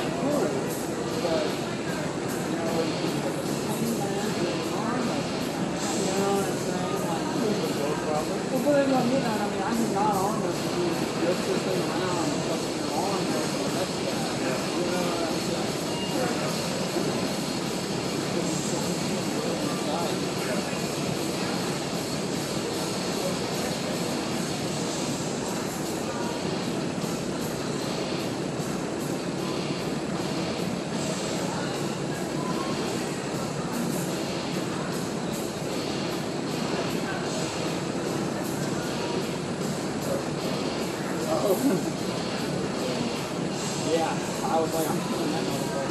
Oh, well, but it's like, you know, I mean, I can not arm this this thing around Yeah, I was like, I'm killing that motherfucker.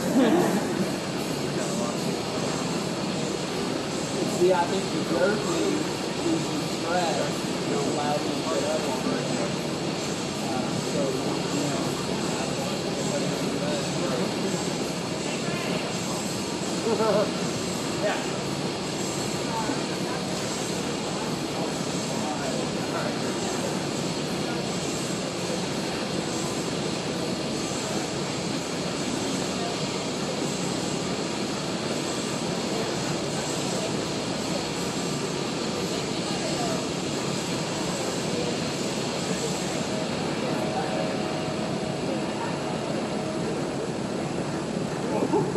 See, I think the jerky is the me to get up on so, you know, yeah. Well,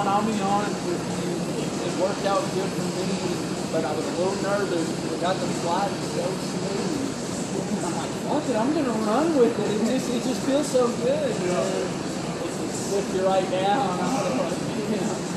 and I'll be honest with you, it worked out good for me, but I was a little nervous. We got the slide so smooth. I'm like, fuck it, I'm gonna run with it. It just, it just feels so good. You know? It can slip you right down. I was like, you know.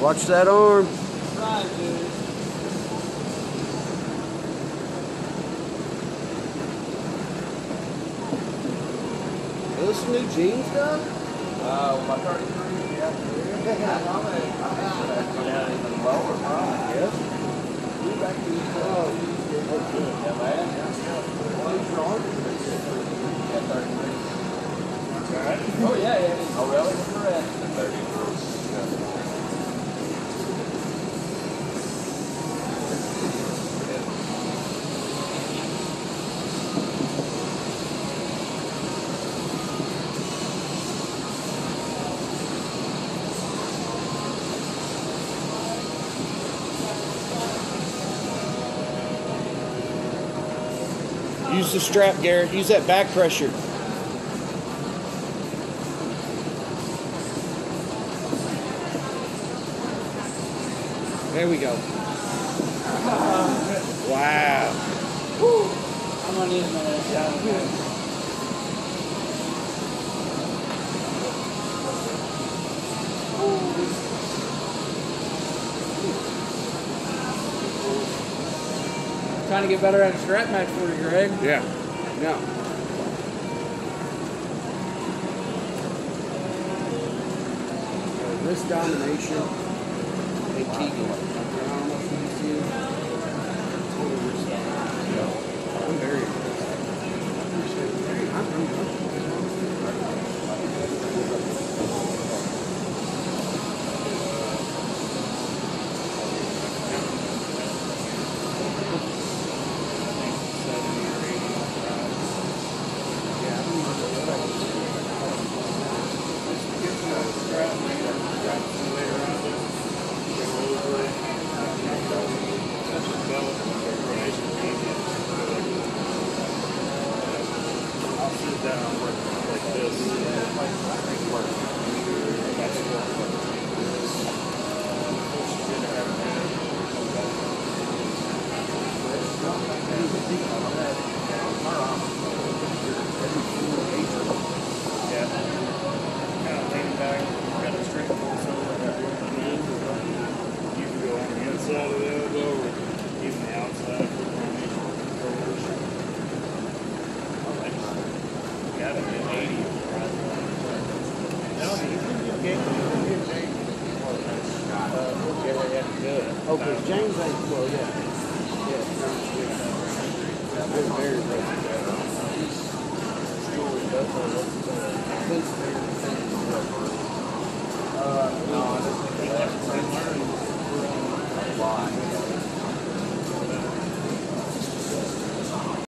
Watch that arm. Right, dude. This new jeans stuff? Uh, my 33, yeah. Yeah, even lower, probably. Yes. You back to these, oh, yeah, man. What is your arm? Yeah, 33. Oh, yeah, yeah. Oh, really? Correct. Use the strap, Garrett. Use that back pressure. There we go. Wow. I'm gonna need a minute. Trying to get better at a strap match for you, Greg. Yeah. Yeah. Wrist domination. Hey, Teagan. I don't know if you see it. Total wrist domination. I'm very impressed. I'm- I'm- I'll sit down like this and work. That's what get, James uh, we'll get it at good. Oh, because James ain't, well, yeah. Yeah, James very good. Uh, no, I think that's what I learned a lot.